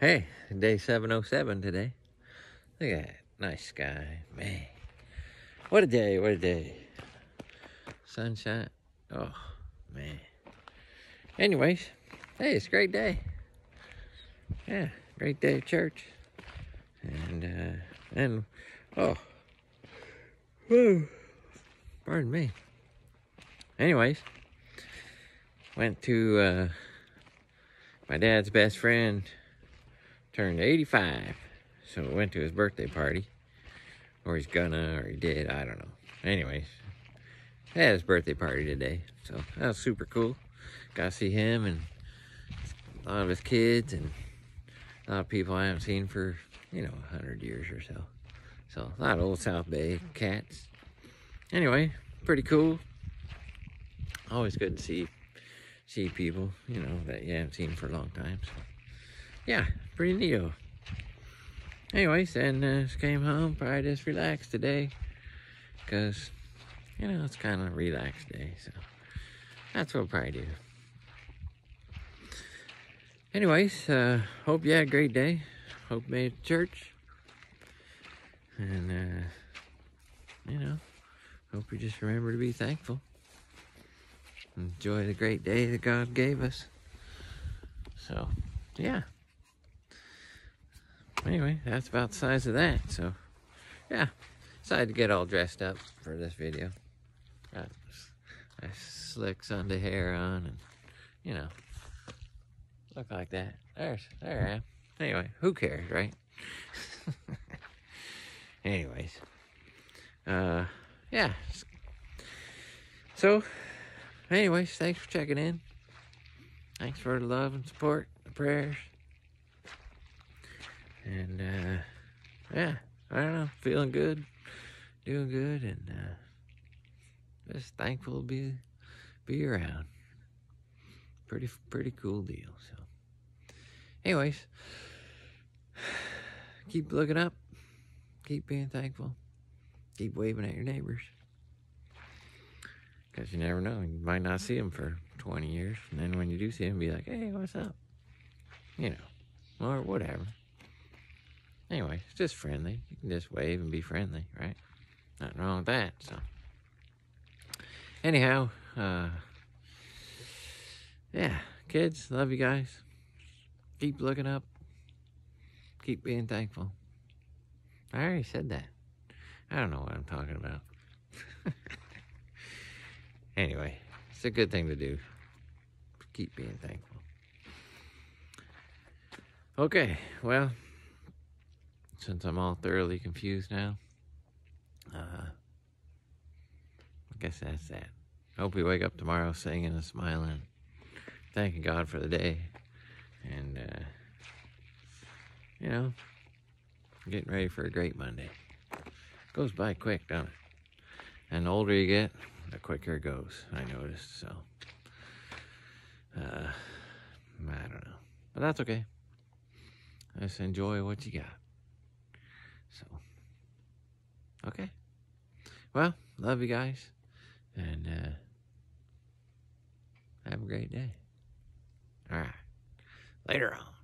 Hey, day 707 today. Look at that. Nice sky. Man. What a day. What a day. Sunshine. Oh, man. Anyways, hey, it's a great day. Yeah, great day of church. And, uh, and, oh, pardon me. Anyways, went to, uh, my dad's best friend turned 85. So we went to his birthday party. Or he's gonna, or he did, I don't know. Anyways, had his birthday party today. So that was super cool. Got to see him and a lot of his kids and a lot of people I haven't seen for, you know, 100 years or so. So a lot of old South Bay cats. Anyway, pretty cool. Always good to see see people, you know, that you haven't seen for a long time. So yeah, pretty deal. Anyways, and uh, just came home, probably just relaxed today. Because, you know, it's kind of a relaxed day. So that's what I'll probably do. Anyways, uh, hope you had a great day. Hope you made it to church. And, uh, you know, hope you just remember to be thankful. Enjoy the great day that God gave us. So, yeah anyway, that's about the size of that. So, yeah, decided to get all dressed up for this video. Got my slick Sunday hair on and, you know, look like that. There's, there I am. Anyway, who cares, right? Anyways, uh, yeah. So, anyways, thanks for checking in. Thanks for the love and support, the prayers. And uh, yeah, I don't know, feeling good, doing good, and uh, just thankful to be be around. Pretty pretty cool deal. So, anyways, keep looking up, keep being thankful, keep waving at your neighbors. Because you never know, you might not see them for 20 years, and then when you do see them, be like, hey, what's up? You know, or whatever. Anyway, it's just friendly. You can just wave and be friendly, right? Nothing wrong with that, so. Anyhow, uh, yeah, kids, love you guys. Keep looking up. Keep being thankful. I already said that. I don't know what I'm talking about. anyway, it's a good thing to do. Keep being thankful. Okay, well since I'm all thoroughly confused now. Uh, I guess that's that. Hope we wake up tomorrow singing and smiling, thanking God for the day, and, uh, you know, getting ready for a great Monday. Goes by quick, don't it? And the older you get, the quicker it goes, I noticed, so. Uh, I don't know. But that's okay. Just enjoy what you got. So, okay. Well, love you guys. And uh, have a great day. All right. Later on.